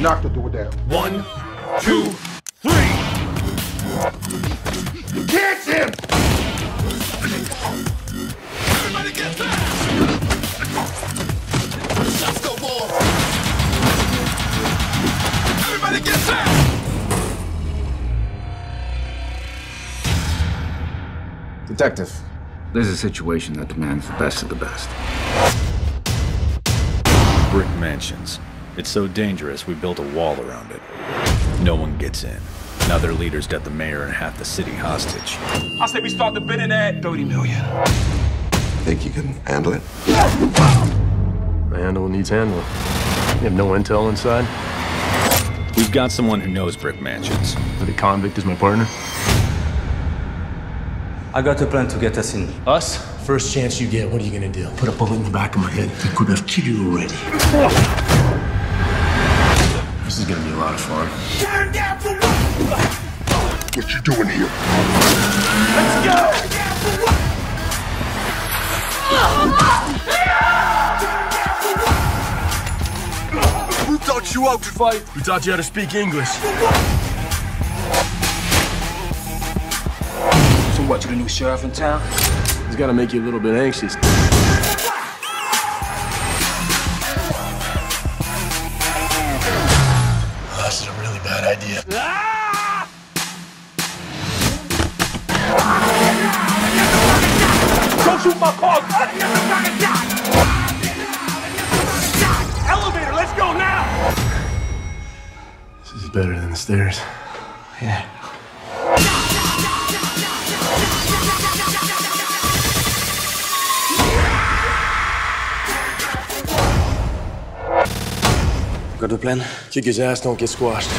knock the door down. One, two, three. Catch him! Everybody get back! Shots go off! Everybody get back! Detective, there's a situation that demands the best of the best. Brick mansions. It's so dangerous we built a wall around it. No one gets in. Now their leader's got the mayor and half the city hostage. I say we start the bidding at 30 million. Think you can handle it? The handle needs handling. You have no intel inside? We've got someone who knows brick mansions. The convict is my partner? I got a plan to get us in. Us? First chance you get, what are you gonna do? Put a bullet in the back of my head. He could have killed you already. This is gonna be a lot of fun. Turn down for what? What you doing here? Let's go! Who taught you how to fight? Who taught you how to speak English. So what, you the new sheriff in town? It's gotta make you a little bit anxious. Is a really bad idea. Don't shoot my car! Elevator, let's go now! This is better than the stairs. Yeah. Got a plan? Kick his ass, don't get squashed.